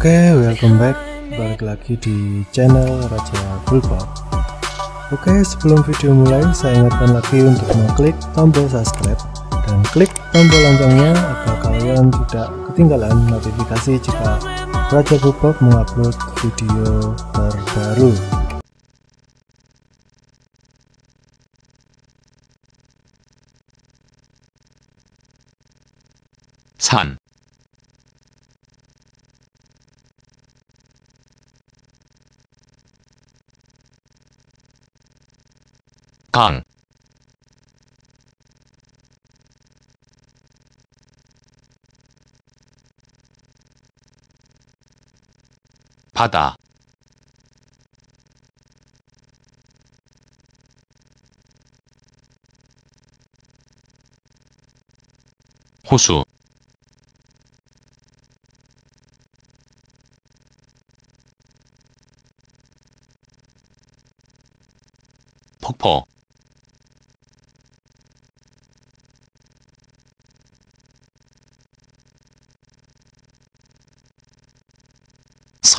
Oke, welcome back. Balik lagi di channel Raja Bulbab. Oke, sebelum video mulai, saya ingatkan lagi untuk mengklik tombol subscribe dan klik tombol loncengnya agar kalian tidak ketinggalan notifikasi jika Raja Bulbab mengupload video terbaru. 산, 강, 바다, 호수, 폭포,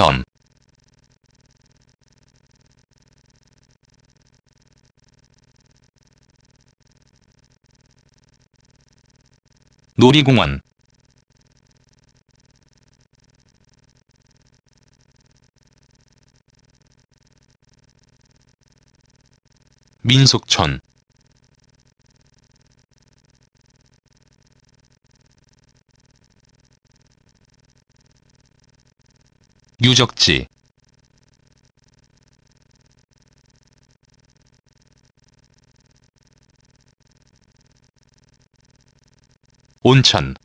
섬, 놀이공원, 민속촌, 유적지, 온천,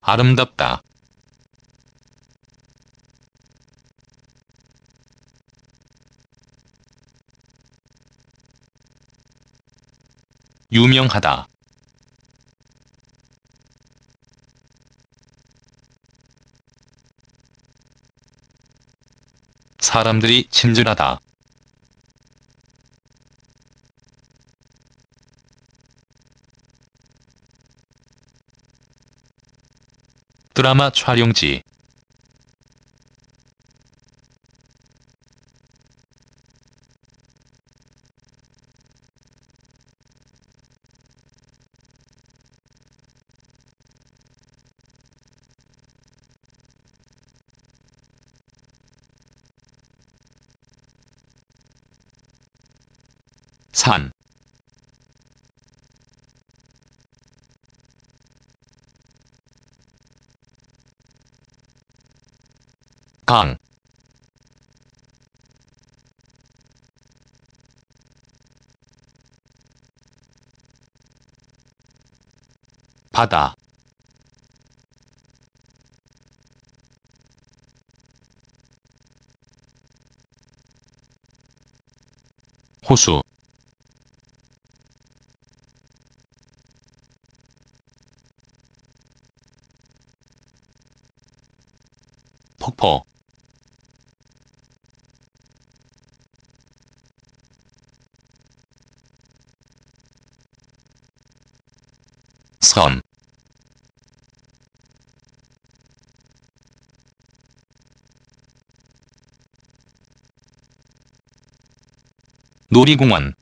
아름답다. 유명하다. 사람들이 친절하다. 드라마 촬영지 산. 강, 바다, 호수, 폭포, 섬, 놀이공원,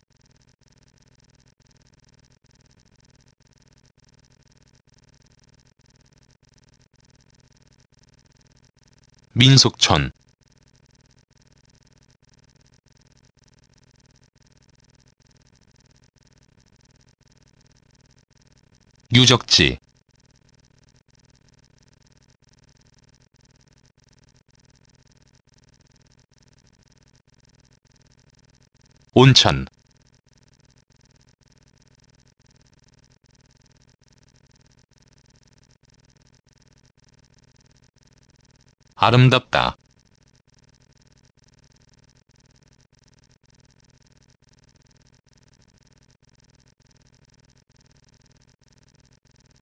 민속촌, 유적지, 온천, 아름답다.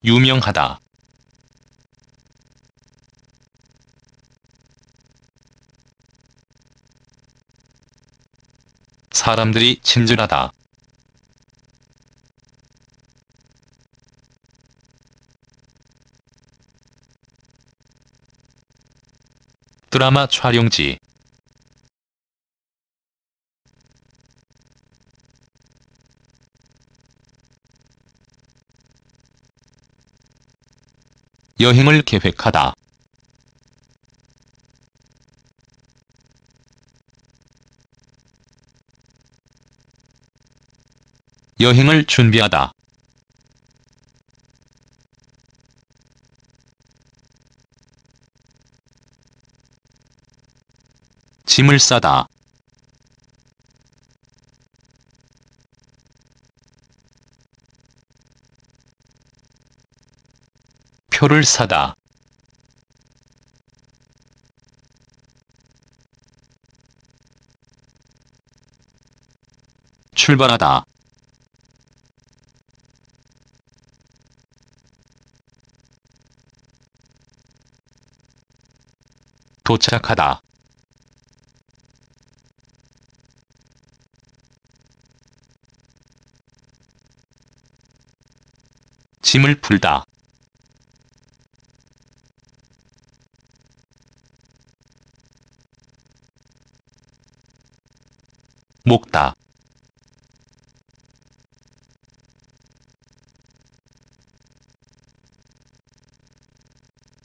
유명하다. 사람들이 친절하다. 드라마 촬영지 여행을 계획하다. 여행을 준비하다. 짐을 싸다. 표를 사다. 출발하다. 도착하다. 짐을 풀다. 목다.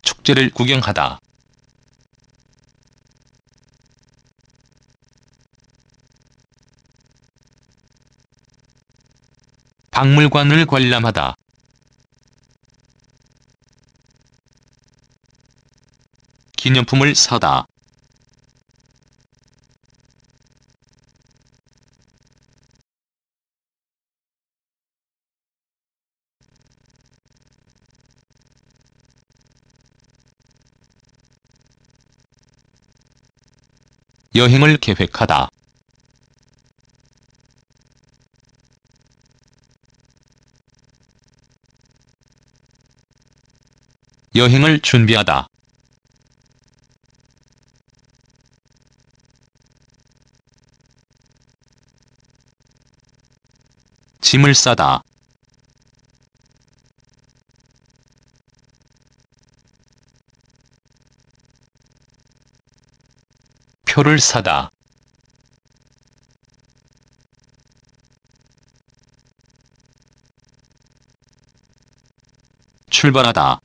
축제를 구경하다. 박물관을 관람하다. 기념품을 사다. 여행을 계획하다. 여행을 준비하다. 짐을 싸다. 표를 사다. 출발하다.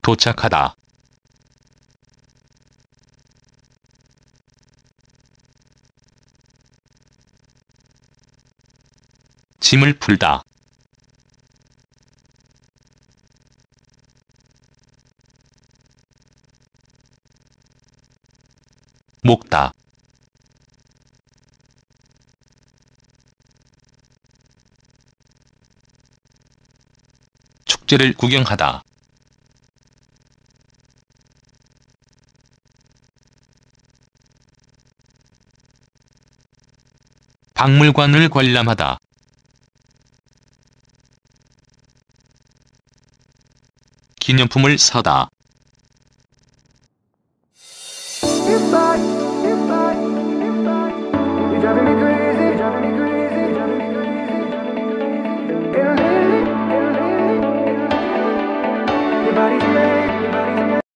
도착하다. 짐을 풀다. 목다. 축제를 구경하다. 박물관을 관람하다. 기념품을 사다. Driving.